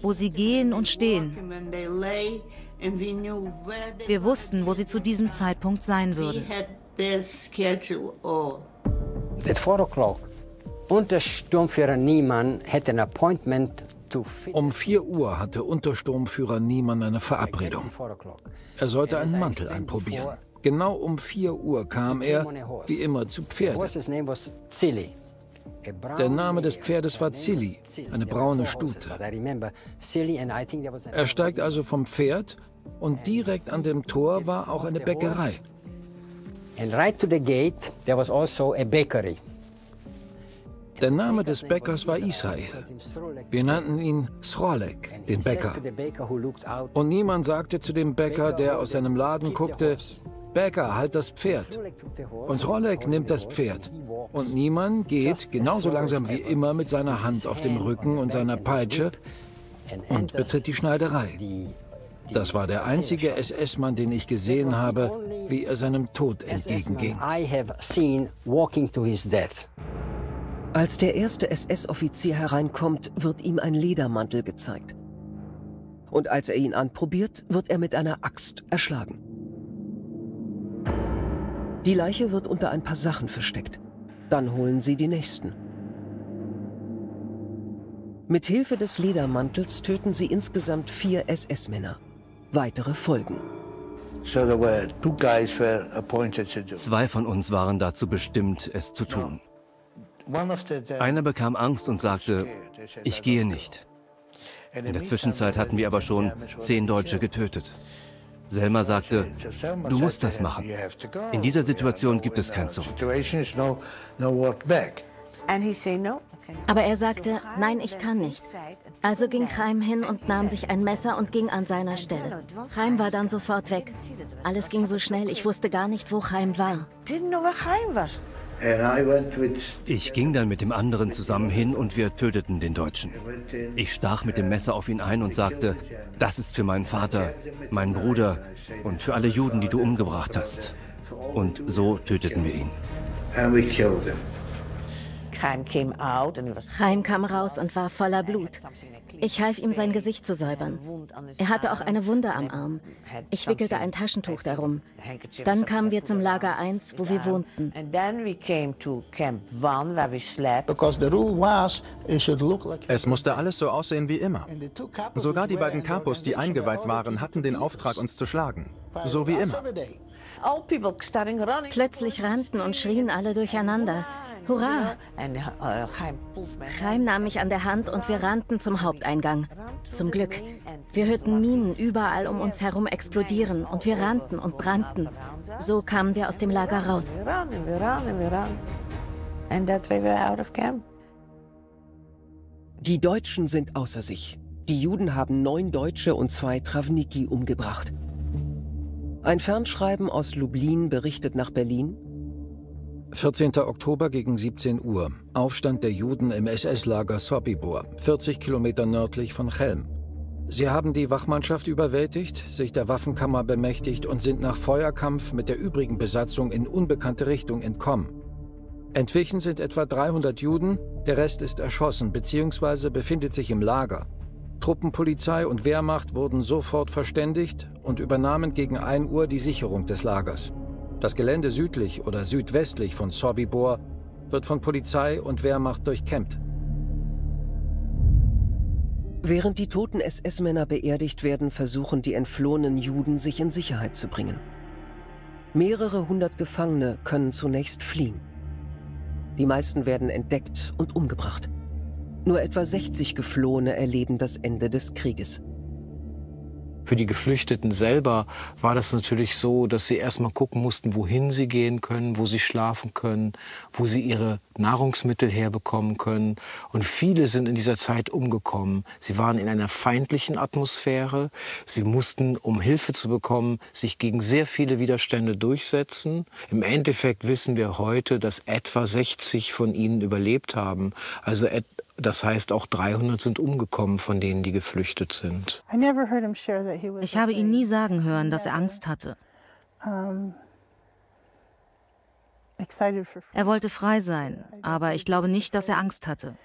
[SPEAKER 10] wo sie gehen und stehen. Wir wussten, wo sie zu diesem Zeitpunkt sein würden.
[SPEAKER 15] At 4 o'clock, Untersturmführer Niemann had an appointment
[SPEAKER 5] um 4 Uhr hatte Untersturmführer Niemann eine Verabredung. Er sollte einen Mantel anprobieren. Genau um 4 Uhr kam er, wie immer, zu Pferde. Der Name des Pferdes war Zilli, eine braune Stute. Er steigt also vom Pferd und direkt an dem Tor war auch eine Bäckerei.
[SPEAKER 15] And right to the gate there was also a bakery.
[SPEAKER 5] Der Name des Bäckers war Israel. Wir nannten ihn Srolek, den Bäcker. Und niemand sagte zu dem Bäcker, der aus seinem Laden guckte, Bäcker, halt das Pferd. Und Srolek nimmt das Pferd. Und niemand geht genauso langsam wie immer mit seiner Hand auf dem Rücken und seiner Peitsche und betritt die Schneiderei. Das war der einzige SS-Mann, den ich gesehen habe, wie er seinem Tod entgegenging.
[SPEAKER 1] Als der erste SS-Offizier hereinkommt, wird ihm ein Ledermantel gezeigt. Und als er ihn anprobiert, wird er mit einer Axt erschlagen. Die Leiche wird unter ein paar Sachen versteckt. Dann holen sie die nächsten. Mit Hilfe des Ledermantels töten sie insgesamt vier SS-Männer. Weitere folgen.
[SPEAKER 3] Zwei von uns waren dazu bestimmt, es zu tun. Einer bekam Angst und sagte, ich gehe nicht. In der Zwischenzeit hatten wir aber schon zehn Deutsche getötet. Selma sagte, du musst das machen. In dieser Situation gibt es kein Zurück.
[SPEAKER 2] Aber er sagte, nein, ich kann nicht. Also ging Chaim hin und nahm sich ein Messer und ging an seiner Stelle. Chaim war dann sofort weg. Alles ging so schnell, ich wusste gar nicht, wo Chaim war.
[SPEAKER 3] Ich ging dann mit dem anderen zusammen hin und wir töteten den Deutschen. Ich stach mit dem Messer auf ihn ein und sagte, das ist für meinen Vater, meinen Bruder und für alle Juden, die du umgebracht hast. Und so töteten wir ihn.
[SPEAKER 2] Chaim kam raus und war voller Blut. Ich half ihm, sein Gesicht zu säubern. Er hatte auch eine Wunde am Arm. Ich wickelte ein Taschentuch darum. Dann kamen wir zum Lager 1, wo wir wohnten.
[SPEAKER 6] Es musste alles so aussehen wie immer. Sogar die beiden Kapos, die eingeweiht waren, hatten den Auftrag, uns zu schlagen. So wie immer.
[SPEAKER 2] Plötzlich rannten und schrien alle durcheinander. Hurra! Chaim nahm mich an der Hand und wir rannten zum Haupteingang. Zum Glück. Wir hörten Minen überall um uns herum explodieren und wir rannten und brannten. So kamen wir aus dem Lager raus.
[SPEAKER 1] Die Deutschen sind außer sich. Die Juden haben neun Deutsche und zwei Travniki umgebracht. Ein Fernschreiben aus Lublin berichtet nach Berlin,
[SPEAKER 5] 14. Oktober gegen 17 Uhr. Aufstand der Juden im SS-Lager Sobibor, 40 Kilometer nördlich von Chelm. Sie haben die Wachmannschaft überwältigt, sich der Waffenkammer bemächtigt und sind nach Feuerkampf mit der übrigen Besatzung in unbekannte Richtung entkommen. Entwichen sind etwa 300 Juden, der Rest ist erschossen bzw. befindet sich im Lager. Truppenpolizei und Wehrmacht wurden sofort verständigt und übernahmen gegen 1 Uhr die Sicherung des Lagers. Das Gelände südlich oder südwestlich von Sobibor wird von Polizei und Wehrmacht durchkämmt.
[SPEAKER 1] Während die toten SS-Männer beerdigt werden, versuchen die entflohenen Juden, sich in Sicherheit zu bringen. Mehrere hundert Gefangene können zunächst fliehen. Die meisten werden entdeckt und umgebracht. Nur etwa 60 Geflohene erleben das Ende des Krieges.
[SPEAKER 14] Für die Geflüchteten selber war das natürlich so, dass sie erstmal gucken mussten, wohin sie gehen können, wo sie schlafen können, wo sie ihre Nahrungsmittel herbekommen können. Und viele sind in dieser Zeit umgekommen. Sie waren in einer feindlichen Atmosphäre. Sie mussten, um Hilfe zu bekommen, sich gegen sehr viele Widerstände durchsetzen. Im Endeffekt wissen wir heute, dass etwa 60 von ihnen überlebt haben. Also das heißt, auch 300 sind umgekommen von denen, die geflüchtet sind.
[SPEAKER 10] Ich habe ihn nie sagen hören, dass er Angst hatte. Er wollte frei sein, aber ich glaube nicht, dass er Angst hatte.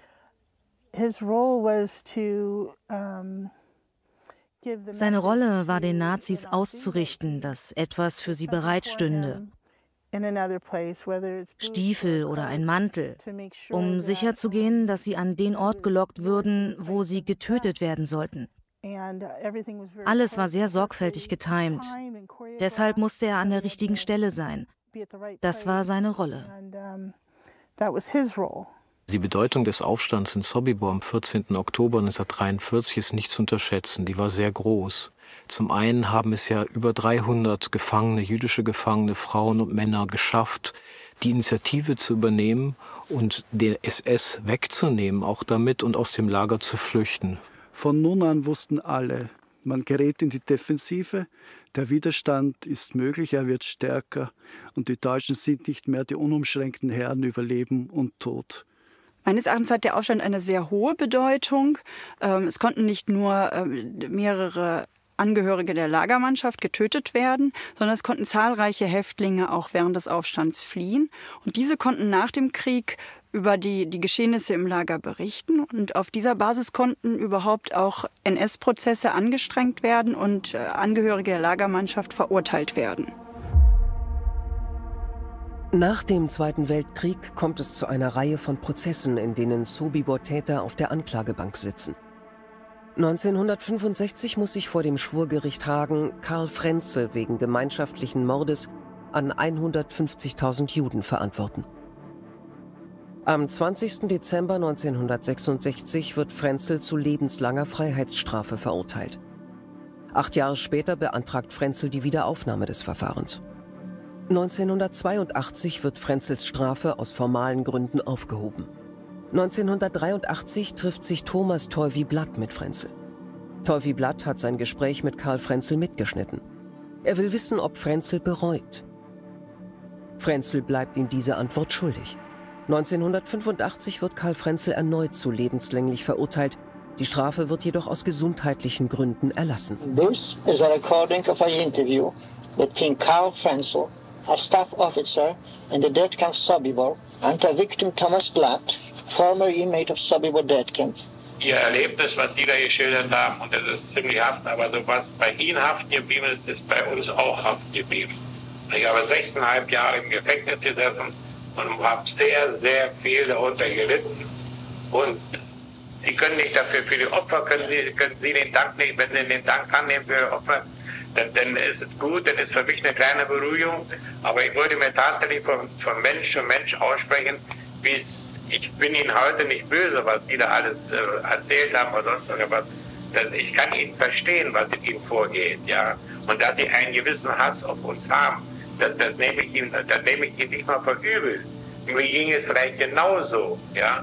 [SPEAKER 10] Seine Rolle war den Nazis auszurichten, dass etwas für sie bereitstünde, Stiefel oder ein Mantel, um sicherzugehen, dass sie an den Ort gelockt würden, wo sie getötet werden sollten. Alles war sehr sorgfältig getimt. Deshalb musste er an der richtigen Stelle sein. Das war seine Rolle.
[SPEAKER 14] Die Bedeutung des Aufstands in Sobibor am 14. Oktober 1943 ist nicht zu unterschätzen. Die war sehr groß. Zum einen haben es ja über 300 Gefangene, jüdische Gefangene, Frauen und Männer geschafft, die Initiative zu übernehmen und den SS wegzunehmen, auch damit und aus dem Lager zu flüchten.
[SPEAKER 9] Von nun an wussten alle, man gerät in die Defensive, der Widerstand ist möglich, er wird stärker und die Deutschen sind nicht mehr die unumschränkten Herren über Leben und Tod.
[SPEAKER 7] Meines Erachtens hat der Aufstand eine sehr hohe Bedeutung. Ähm, es konnten nicht nur ähm, mehrere Angehörige der Lagermannschaft getötet werden, sondern es konnten zahlreiche Häftlinge auch während des Aufstands fliehen. Und diese konnten nach dem Krieg über die, die Geschehnisse im Lager berichten. Und auf dieser Basis konnten überhaupt auch NS-Prozesse angestrengt werden und äh, Angehörige der Lagermannschaft verurteilt werden.
[SPEAKER 1] Nach dem Zweiten Weltkrieg kommt es zu einer Reihe von Prozessen, in denen Sobibor-Täter auf der Anklagebank sitzen. 1965 muss sich vor dem Schwurgericht Hagen Karl Frenzel wegen gemeinschaftlichen Mordes an 150.000 Juden verantworten. Am 20. Dezember 1966 wird Frenzel zu lebenslanger Freiheitsstrafe verurteilt. Acht Jahre später beantragt Frenzel die Wiederaufnahme des Verfahrens. 1982 wird Frenzels Strafe aus formalen Gründen aufgehoben. 1983 trifft sich Thomas Teuvi Blatt mit Frenzel. Teuvi Blatt hat sein Gespräch mit Karl Frenzel mitgeschnitten. Er will wissen, ob Frenzel bereut. Frenzel bleibt ihm diese Antwort schuldig. 1985 wird Karl Frenzel erneut zu lebenslänglich verurteilt. Die Strafe wird jedoch aus gesundheitlichen Gründen erlassen.
[SPEAKER 11] This is a recording of an interview between Karl Frenzel, a staff officer in the death camp Sobibor, and a victim Thomas Blatt, former inmate of Sobibor death camp.
[SPEAKER 16] Ihr Erlebnis, was Sie da geschildert haben, und das ist ziemlich haft, aber so was bei Ihnen haften geblieben ist, ist bei uns auch haften geblieben. Ich habe sechseinhalb Jahre im Gefängnis gesessen und habe sehr, sehr viel darunter gelitten. Und Sie können nicht dafür, für die Opfer können Sie, können Sie den Dank nicht, wenn Sie den Dank annehmen für die Opfer, dann, dann ist es gut, dann ist für mich eine kleine Beruhigung. Aber ich wollte mir tatsächlich von, von Mensch zu Mensch aussprechen, wie ich bin Ihnen heute nicht böse, was Sie da alles äh, erzählt haben oder sonst irgendwas. Ich kann Ihnen verstehen, was in Ihnen vorgeht, ja. Und dass Sie einen gewissen Hass auf uns haben, das, das nehme ich Ihnen, das nehme ich Ihnen nicht mal für übel. Mir ging es vielleicht genauso, ja.